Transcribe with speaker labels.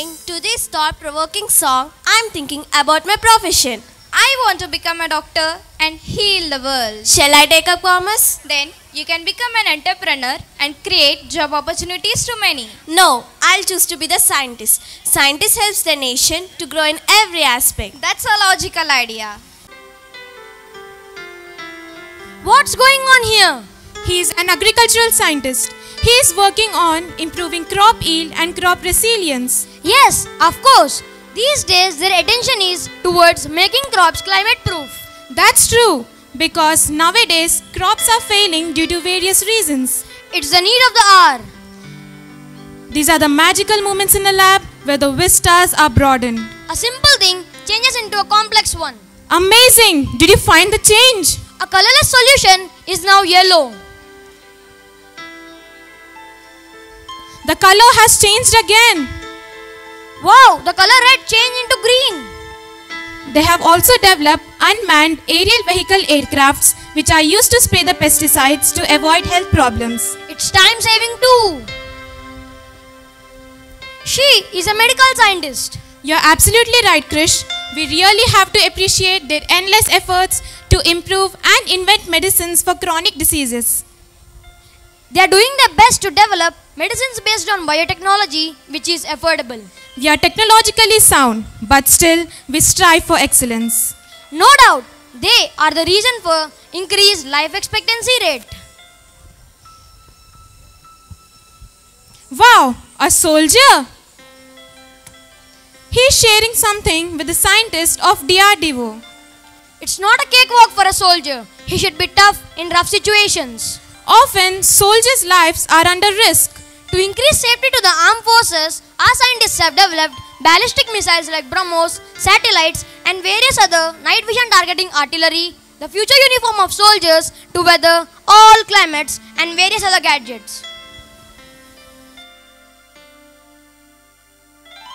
Speaker 1: listening to this thought provoking song, I'm thinking about my profession.
Speaker 2: I want to become a doctor and heal the world.
Speaker 1: Shall I take up commerce?
Speaker 2: Then you can become an entrepreneur and create job opportunities to many.
Speaker 1: No, I'll choose to be the scientist. Scientist helps the nation to grow in every aspect.
Speaker 2: That's a logical idea. What's going on here?
Speaker 3: He is an agricultural scientist. He is working on improving crop yield and crop resilience.
Speaker 2: Yes, of course. These days their attention is towards making crops climate proof.
Speaker 3: That's true because nowadays crops are failing due to various reasons.
Speaker 2: It's the need of the hour.
Speaker 3: These are the magical moments in the lab where the vistas are broadened.
Speaker 2: A simple thing changes into a complex one.
Speaker 3: Amazing! Did you find the change?
Speaker 2: A colorless solution is now yellow.
Speaker 3: The color has changed again.
Speaker 2: Wow, the color red changed into green.
Speaker 3: They have also developed unmanned aerial vehicle aircrafts which are used to spray the pesticides to avoid health problems.
Speaker 2: It's time saving too. She is a medical scientist.
Speaker 3: You're absolutely right, Krish. We really have to appreciate their endless efforts to improve and invent medicines for chronic diseases.
Speaker 2: They are doing their best to develop medicines based on biotechnology which is affordable.
Speaker 3: We are technologically sound, but still we strive for excellence.
Speaker 2: No doubt, they are the reason for increased life expectancy rate.
Speaker 3: Wow, a soldier! He is sharing something with the scientist of DRDO.
Speaker 2: It's not a cakewalk for a soldier. He should be tough in rough situations.
Speaker 3: Often, soldiers' lives are under risk.
Speaker 2: To increase safety to the armed forces, our scientists have developed ballistic missiles like BrahMos, satellites, and various other night vision targeting artillery, the future uniform of soldiers to weather all climates, and various other gadgets.